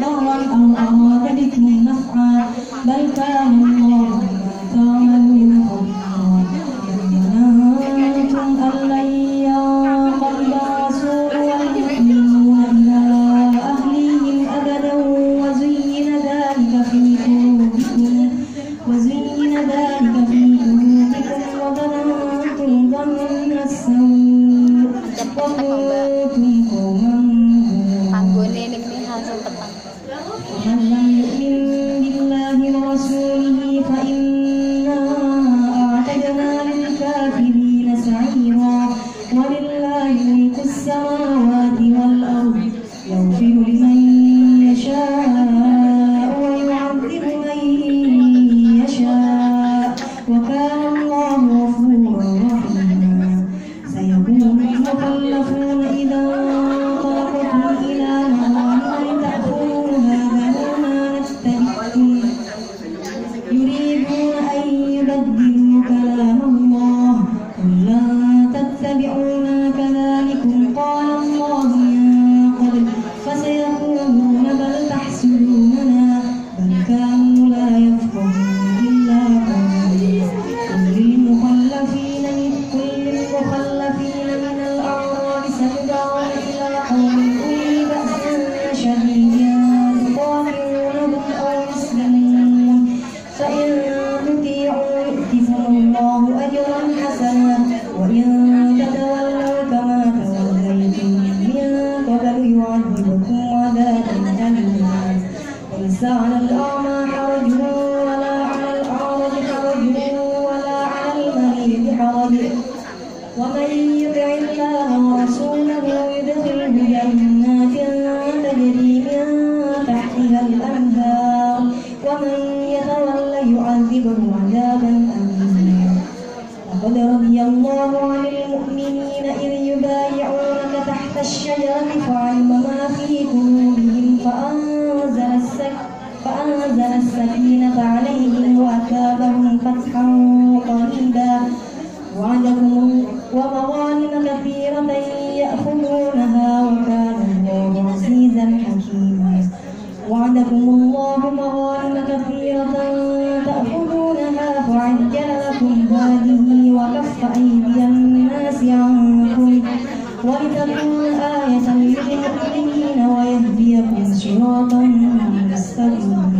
ضرا أو أراد بكم نفعا بل الله بما تعملون خبيرا. ظننتم أن لن ينقلب الرسول والمؤمنون إلى أهليهم أبدا وزين ذلك في قلوبكم وزين ذلك في قلوبكم وظننتم ظن السوء وكنتم ومن لم يؤمن بالله السماوات والأرض يغفر لمن يشاء. ومن يطع الله ورسوله يدخله جنات تجري من تحتها الأنهار. ومن يتولى يعذبه عجل لكم هذه وكف أيدي الناس عنكم ولتكن آية للمؤمنين ويهديكم صراطا مستقيما.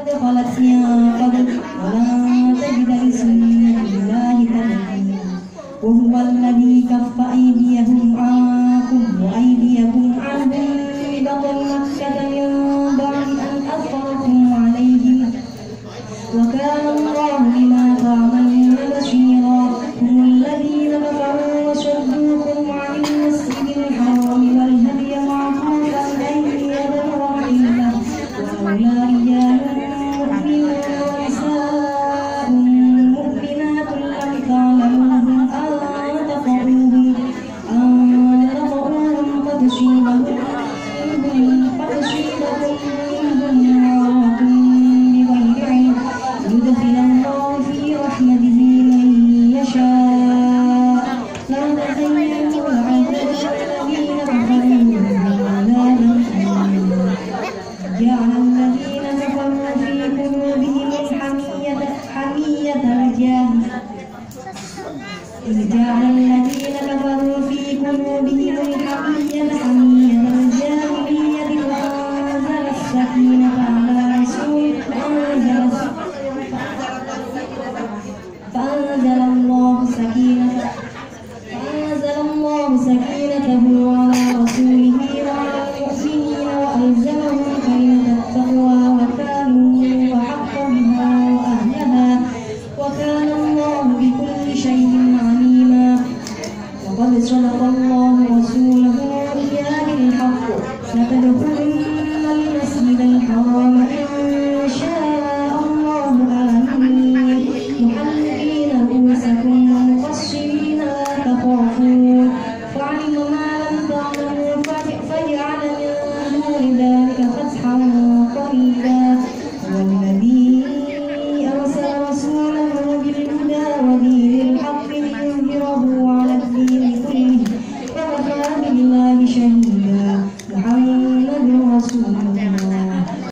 好的，好了，亲